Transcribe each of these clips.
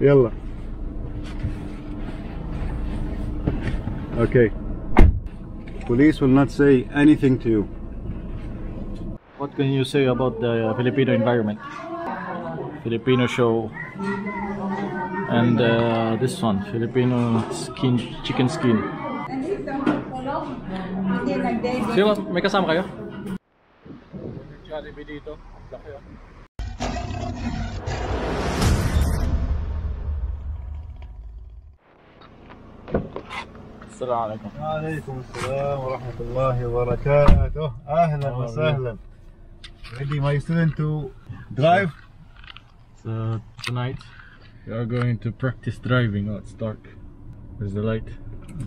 يلا Okay. Police will not say anything to you. What can you say about the uh, Filipino environment? Filipino show and uh, this one, Filipino skin, chicken skin. Sino, may kasama kayo? Jollibee dito. Laki السلام عليكم وعليكم السلام ورحمة الله وبركاته أهلا وسهلا Ready my student to drive? So tonight we are going to practice driving. Oh, it's dark. There's the light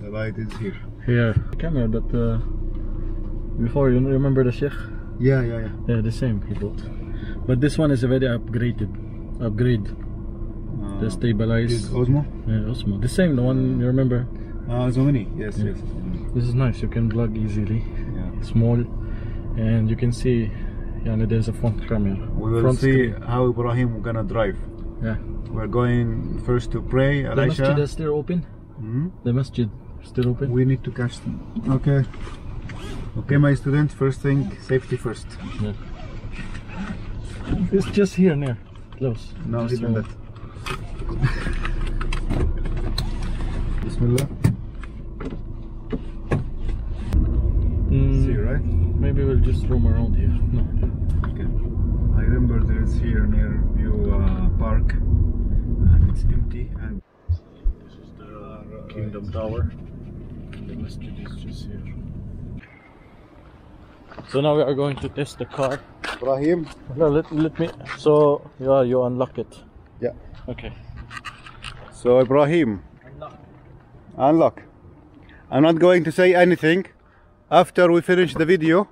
The light is here here. Camera, but uh, before you remember the Sheikh? Yeah, yeah, yeah Yeah, the same he bought. But this one is already upgraded. Upgrade. uh, The stabilize. Is Osmo? Yeah, Osmo. The same, the one you remember. Uh, Zomini, yes, Yeah. yes This is nice. You can plug easily. yeah. Small, and you can see. Yeah, there's a front camera. We will front see screen. how Ibrahim gonna drive Yeah. We're going first to pray, The masjid is still open. Hmm? The masjid still open. We need to catch them Okay Okay my student, first thing, safety first Yeah. It's just here near, close. No, Just even that Bismillah Mm, See, right? Maybe we'll just roam around here. No. Okay. I remember there is here near you uh, park and it's empty and This is the Kingdom Tower. And the masjid is just here. So now we are going to test the car. Ibrahim No, let, let me. So yeah, you unlock it. Yeah. Okay. So Ibrahim Unlock. unlock I'm not going to say anything after we finish the video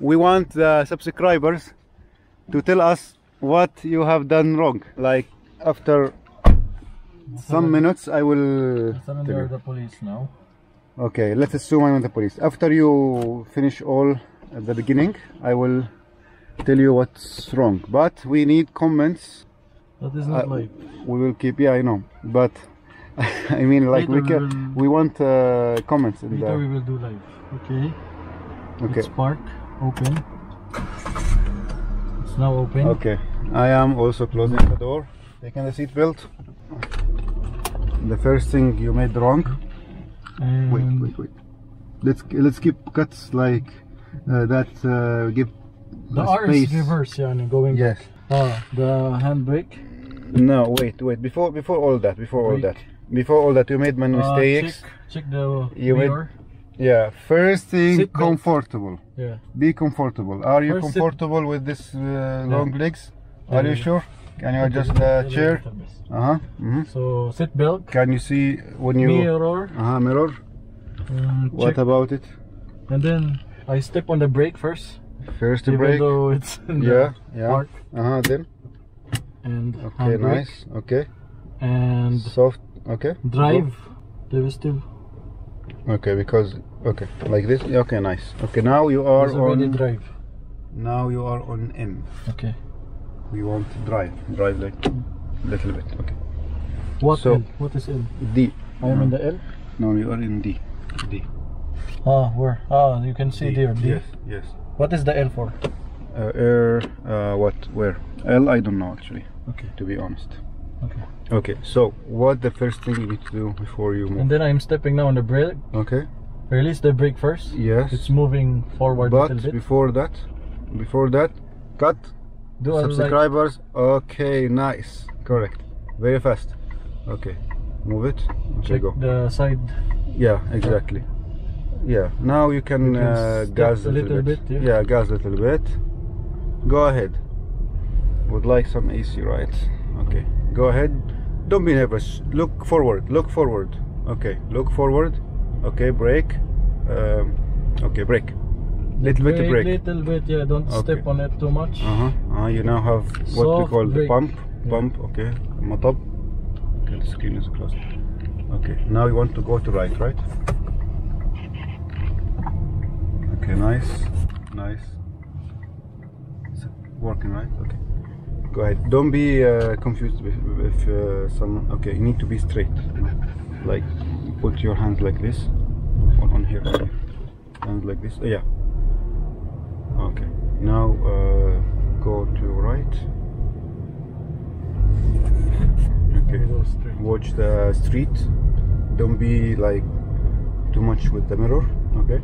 we want the subscribers to tell us what you have done wrong like after some minutes I will tell Surrender the police now. Okay, let's assume I'm with the police. After you finish all at the beginning, I will tell you what's wrong. But we need comments. That is not Uh, live. We will keep. Yeah, I know. But I mean, like we Later we can. will- We want uh, comments in Later we will do live. Okay. Okay. It's park open. It's now open. Okay. I am also closing the door. Taking the seat belt. The first thing you made wrong. And Wait, wait, wait. Let's let's keep cuts like uh, that. Uh, give The R is space. reverse, yeah, and going Yes. back. Ah, the handbrake. No, wait, wait. Before before all that, before all that, before all that, you made many Uh, mistakes. check, check the You made- mirror. Yeah. First thing, belt. comfortable. Yeah. Be comfortable. Are you First comfortable with this uh, long legs? Are you sure? Can you adjust the chair? bit of this. Uh huh. hmm So sit belt, Can you see when you? mirror, Uh huh. Mirror. um, What check, about it? and then I step on the brake first, First the even brake. though it's in Yeah. Yeah. park, Uh huh. Then. and Okay. Nice. Okay. and Soft. Okay. drive. There is still Okay. Because. Okay. Like this. Okay. Nice. Okay. Now you are already on. drive. Now you are on M. Okay. We want to drive. Drive like little bit. Okay. What So- L? What is L? D. I am in the L. No, you are in D. D. Ah, where? Ah, you can see D. there. D. Yes. Yes. What is the L for? Uh, air. Uh, what? Where? L. I don't know actually. Okay. To be honest. Okay. Okay. So, what the first thing you need to do before you move? And then I'm stepping now on the brake. Okay. Release the brake first. Yes. It's moving forward a but little bit. before that, before that, cut. Do a like, Subscribers. Okay. Nice. Correct. Very fast. Okay. Move it. Okay. check Go. the side. Yeah, exactly. Yeah, now you can, You can uh, gas a little bit, yeah. yeah, gas a little bit. Go ahead. Would like some AC, right? Okay. Go ahead. Don't be nervous. Look forward. Look forward. Okay. Look forward. Okay. Brake. Um, okay. Brake. Little bit of brake. Little bit, yeah. Don't Okay. step on it too much. Uh huh. Uh, you now have what we Soft call the brake. pump. Yeah. Pump. Okay. Motob. Okay. The screen is closed. Okay. Now you want to go to right, right? Okay. Nice. Nice. It's working right. Okay. Go ahead. Don't be uh, confused with, if uh, someone. Okay, you need to be straight. Like, put your hands like this. On, on here. on here. Hands like this. yeah. Okay. Now uh, go to right. Okay. Watch the street. Don't be like too much with the mirror. Okay.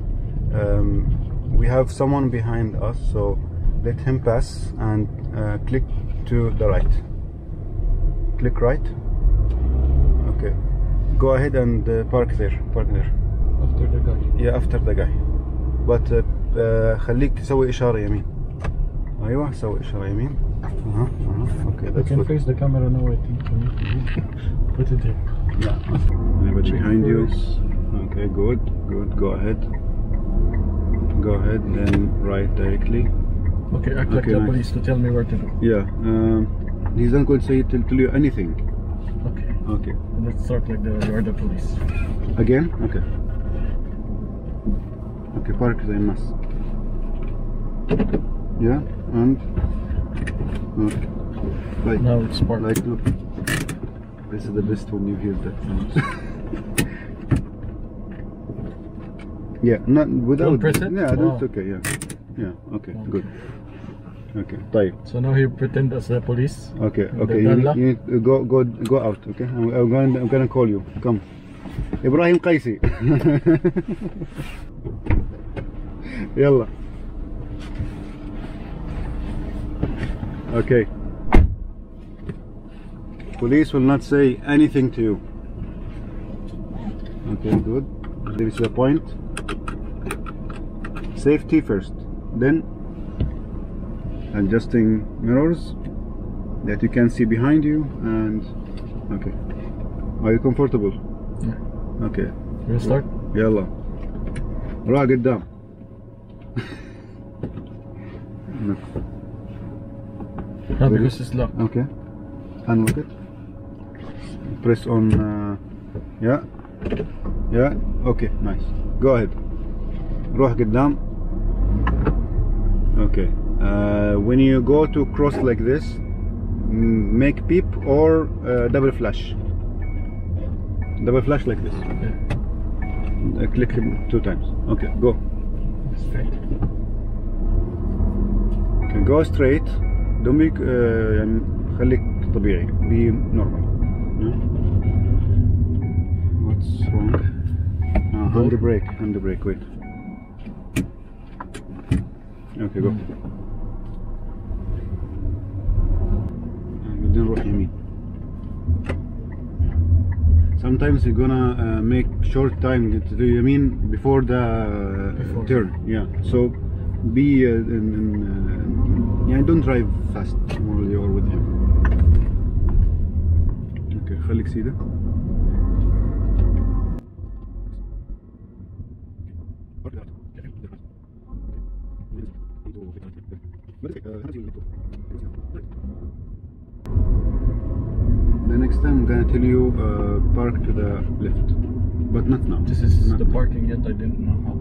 Um, we have someone behind us, so let him pass and uh, click to the right. Click right. Okay. Go ahead and uh, park there. Park there. After the guy. Yeah, after the guy. But uh, uh, خليك تسوي إشارة يمين. أيوة سوي إشارة يمين. أها أها. Okay, You that's can good. face the camera now, I think. you need to Put it here. Yeah. Anybody behind you? First. Okay, good, good. Go ahead. Go ahead, then right directly. Okay, act like Okay, the nice. police to tell me where to go. Yeah. Um, he's not going to say tell, tell you anything. Okay. Okay. Let's start like the you're the police. Again? Okay. Okay, park زي الناس. Yeah, and okay. Like, Now it's parked. like, look. This is the best when you hear that sound. yeah, not without. press it? Yeah, Wow. that's okay. Yeah, Yeah, okay, okay. good. Okay, So now he pretend as the police. Okay, okay. You, need, you go go go out. Okay, I'm, I'm going I'm gonna call you. Come, Ibrahim Kaisy. Yalla. Okay. Police will not say anything to you. Okay, good. This is the point. Safety first then adjusting mirrors that you can see behind you and okay are you comfortable Yeah. okay You start? يلا روح قدام No, because it's locked. okay unlock it press on uh, yeah yeah okay nice go ahead روح قدام okay uh, when you go to cross like this m- make beep or uh, double flash double flash like this Okay. uh, click two times okay go Straight. okay, go straight don't be uh, يعني خليك طبيعي be normal no? what's wrong uh, hand the brake hand the brake wait okay go بعدين نروح يمين sometimes you're gonna uh, make short time to the يمين before the uh, Before. turn yeah so be uh, in, in, uh, yeah don't drive fast while you're with him okay خليك سيدة The next time I'm gonna tell you uh, park to the left, but not now. This is Not the now. parking yet. I didn't know how.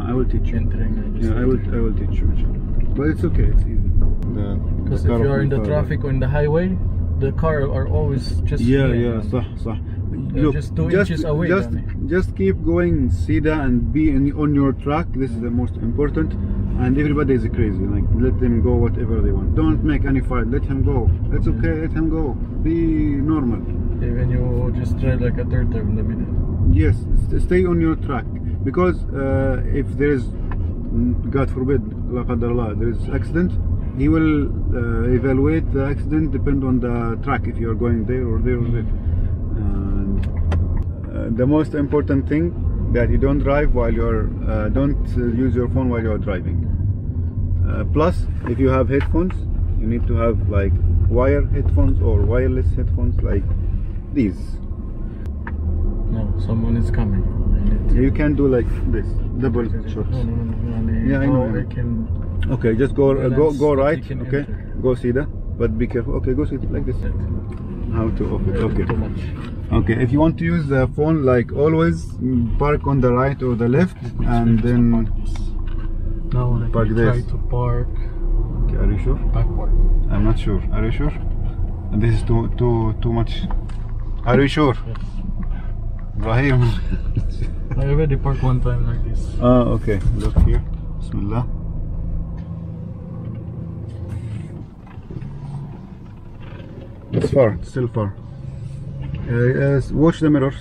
Uh, I will teach you. Entering. I just Yeah, I will. I will teach you, inshallah. But it's okay. It's easy. The, Because the if car you are of in the my father- traffic or in the highway, the car are always just Yeah, here. yeah, صح, صح. They're just two inches away, Just, يعني. just keep going, Sida, and be in, on your track. This is the most important. and everybody is crazy like let them go whatever they want. Don't make any fight let him go. That's okay let him go. Be normal. Even you just try like a third time the yes stay on your track. Because uh, if there is god forbid there is accident he will uh, evaluate the accident depend on the track if you are going there or there or there. And uh, the most important thing that you don't drive while you're uh, don't uh, use your phone while you're driving. Uh, plus if you have headphones you need to have like wire headphones or wireless headphones like these. No someone is coming. You can do like this double shot yeah i know I can okay just go go go right okay? go see that but be careful. Okay go see it like this. How to off it? Okay. Okay, if you want to use the phone, like always, park on the right or the left, and then Now I Park this. try to park. okay, Are you sure? Backward. I'm not sure. Are you sure? And this is too too too much. Are you sure? Yes. Ibrahim. I already parked one time like this. Ah, okay. Look here. Bismillah. It's far. It's still far. Uh, uh, watch the mirrors.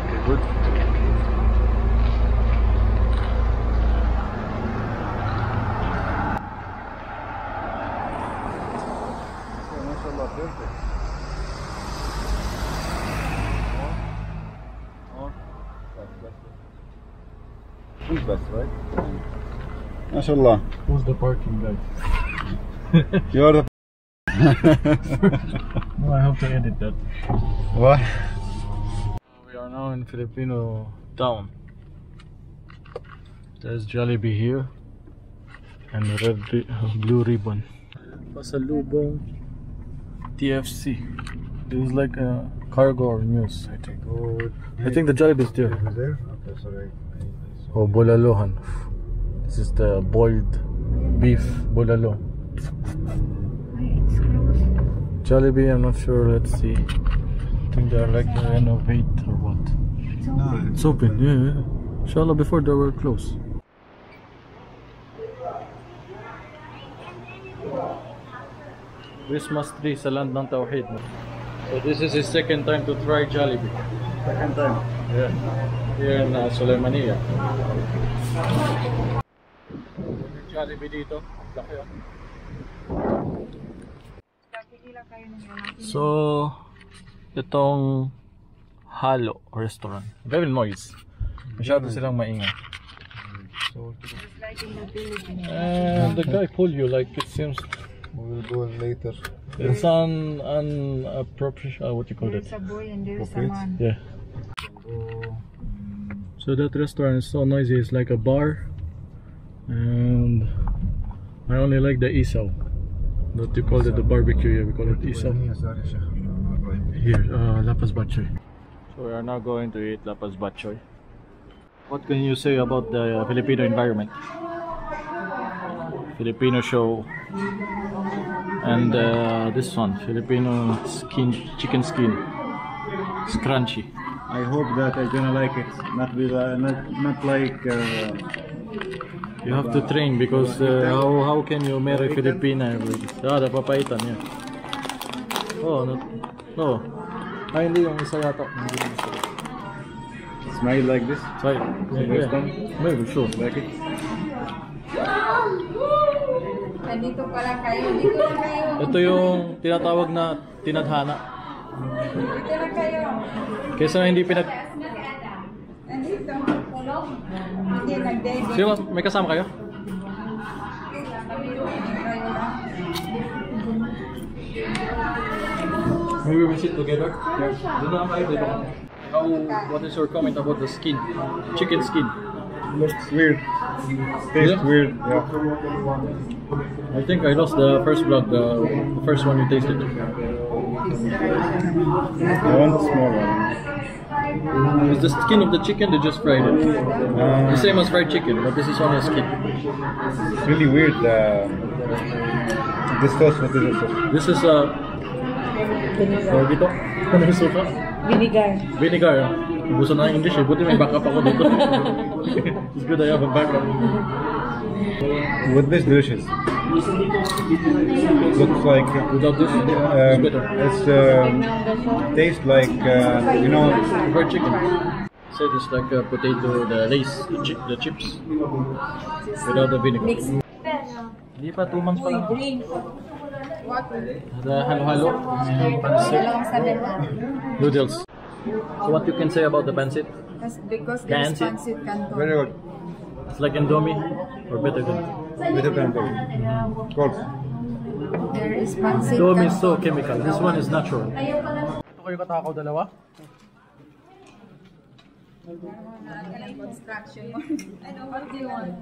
Okay, good. MashaAllah, perfect. On. Push bus, right? MashaAllah. Who's the parking guy? You're the. No, I have to edit that. what? We are now in Filipino town. There's Jollibee here and red blue ribbon. Pasalubong TFC. This is like a cargo or news, I think. Oh, I think the Jollibee is there. there? Okay, sorry. Oh, bulalohan. This is the boiled beef bulalo. Jollibee, I'm not sure. Let's see. I think they're like to renovate or what. It's No, It's open, yeah. yeah. Inshallah, before they were closed. Christmas tree sa land ng Tawhid. no? So this is his second time to try Jollibee. second time. Yeah. Here in uh, Sulaimaniya. Jollibee dito. Laki oh. So, itong Halo restaurant. Very noise. Masyado silang maingay. So, and the guy pulled you like it seems We will go later. it's an unappropriate. Uh, what you call There's it? a boy and there's a man. Yeah. So that restaurant is so noisy. It's like a bar, and I only like the isaw. That you call it the barbecue. Yeah, we call it isaw. Here, uh, lapaz batchoy. So we are now going to eat lapaz batchoy. What can you say about the Filipino environment? Filipino show. And uh, this one, Filipino skin, chicken skin. It's crunchy. I hope that I'm gonna like it. Not with, uh, not not like. Uh, You have to train because uh, how how can you marry Filipina with ah, napapaitan yeah. Oh, no. No. Ay, hindi yung isa yata. Hindi yung isa. smile like this. Sorry. first time? Maybe, sure. Like it. Nandito pala kayo, dito na kayo. Ito yung tinatawag na tinadhana. Dito na kayo. Kesa hindi pinag... Nandito. Tulog. Hindi, nag-dating. Sino, may kasama kayo? Kayo. Maybe we sit together? Doon na kayo, dito. How, what is your comment about the skin? Chicken skin. Looks weird. Tastes Yeah. weird. Yeah. I think I lost the first vlog, the, the first one you tasted. I want the small one. It's the skin of the chicken, they just fried it. Uh, The same as fried chicken, but this is on a skin. it's really weird. Uh, this sauce, what is this sauce? This is a... Uh, dito? Ano yung suka? Vinegar. Vinegar. Ubusan na yung English eh. Buti may backup ako dito. it's good I have a backup. With this delicious. Looks like. Without this, it's Um, better. it's um, tastes like uh, you know Fried chicken. So it's like a potato, the lace, the, chi- the chips. Without the vinegar. Mix. Hindi pa, 2 months pa lang. The halo-halo. Dalawang sabi. Noodles. So what you can say about the pancit? Because there's Pancit. pancit canton. very good. It's like Indomie or better than Better than Of course. There is pancit Indomie is so chemical. This one is natural. Ito kayo katakaw dalawa? Construction mo. I know what do you want.